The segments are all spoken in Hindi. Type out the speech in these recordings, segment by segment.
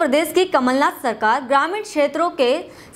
प्रदेश की कमलनाथ सरकार ग्रामीण क्षेत्रों के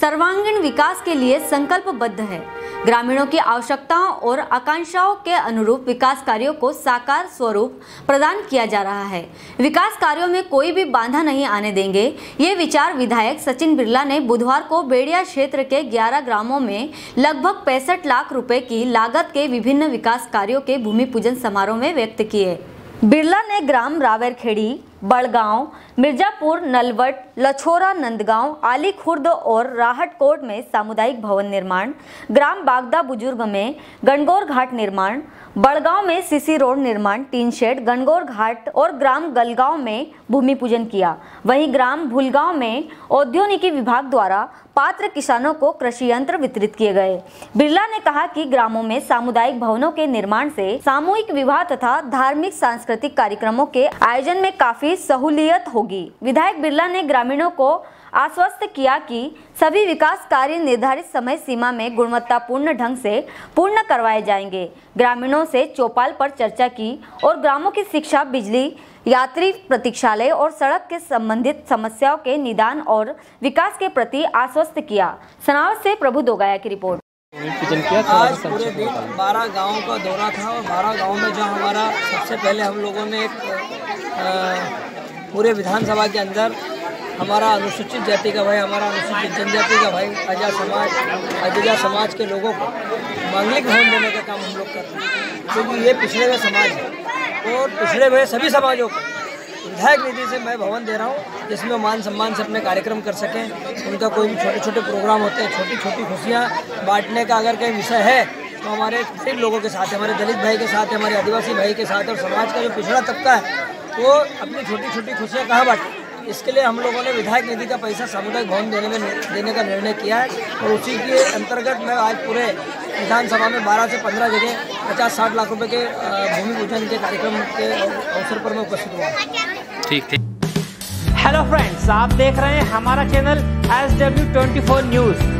सर्वांगीण विकास के लिए संकल्पबद्ध है। ग्रामीणों की आवश्यकताओं और आकांक्षाओं के अनुरूप विकास कार्यों को साकार स्वरूप प्रदान किया जा रहा है। विकास कार्यों में कोई भी बाधा नहीं आने देंगे। ये विचार विधायक सचिन बिरला ने बुधवार को बेड़िया क्षेत्र के 11 ग्रामों में लगभग पैंसठ लाख रुपए की लागत के विभिन्न विकास कार्यों के भूमि पूजन समारोह में व्यक्त किए। बिरला ने ग्राम रावेरखेड़ी बड़गांव, मिर्जापुर, नलवट, लछोरा, नंदगांव आली खुर्द और राहटकोट में सामुदायिक भवन निर्माण, ग्राम बागदा बुज़ुर्ग में गणगौर घाट निर्माण, बड़गांव में सीसी रोड निर्माण, टीन शेड, गणगौर घाट और ग्राम गलगांव में भूमि पूजन किया। वहीं ग्राम भूलगांव में औद्योगिकी विभाग द्वारा पात्र किसानों को कृषि यंत्र वितरित किए गए। बिरला ने कहा कि ग्रामों में सामुदायिक भवनों के निर्माण से सामूहिक विवाह तथा धार्मिक सांस्कृतिक कार्यक्रमों के आयोजन में काफ़ी सहूलियत होगी। विधायक बिरला ने ग्रामीणों को आश्वस्त किया कि सभी विकास कार्य निर्धारित समय सीमा में गुणवत्तापूर्ण ढंग से पूर्ण करवाए जाएँगे। ग्रामीणों से चौपाल पर चर्चा की और ग्रामों की शिक्षा बिजली यात्री प्रतीक्षालय और सड़क के संबंधित समस्याओं के निदान और विकास के प्रति आश्वस्त किया। सनावत से प्रभु दोगाया की रिपोर्ट। किया आज पूरे दिन बारह गाँवों का दौरा था और बारह गाँवों में जो हमारा सबसे पहले हम लोगों ने एक पूरे विधानसभा के अंदर हमारा अनुसूचित जाति का भाई, हमारा अनुसूचित जनजाति का भाई, अजा समाज, अजजा समाज के लोगों को मांगलिक भवन देने का काम हम लोग कर रहे हैं। क्योंकि ये पिछड़े हुए समाज है और पिछड़े हुए सभी समाजों को विधायक निधि से मैं भवन दे रहा हूँ, जिसमें मान सम्मान से अपने कार्यक्रम कर सकें। उनका कोई भी छोटे छोटे प्रोग्राम होते हैं छोटी छोटी खुशियाँ बांटने का अगर कहीं विषय है तो हमारे गरीब लोगों के साथ हमारे दलित भाई के साथ हमारे आदिवासी भाई के साथ और समाज का जो पिछड़ा तबका है वो अपनी छोटी छोटी खुशियाँ कहाँ बांटे इसके लिए हम लोगों ने विधायक निधि का पैसा सामुदायिक भवन देने में देने का निर्णय किया है और उसी के अंतर्गत मैं आज पूरे विधानसभा में 12 से 15 जगह 50-60 लाख रुपए के भूमि पूजन के कार्यक्रम के अवसर पर मैं उपस्थित हुआ ठीक ठीक। हेलो फ्रेंड्स आप देख रहे हैं हमारा channel S W twenty four news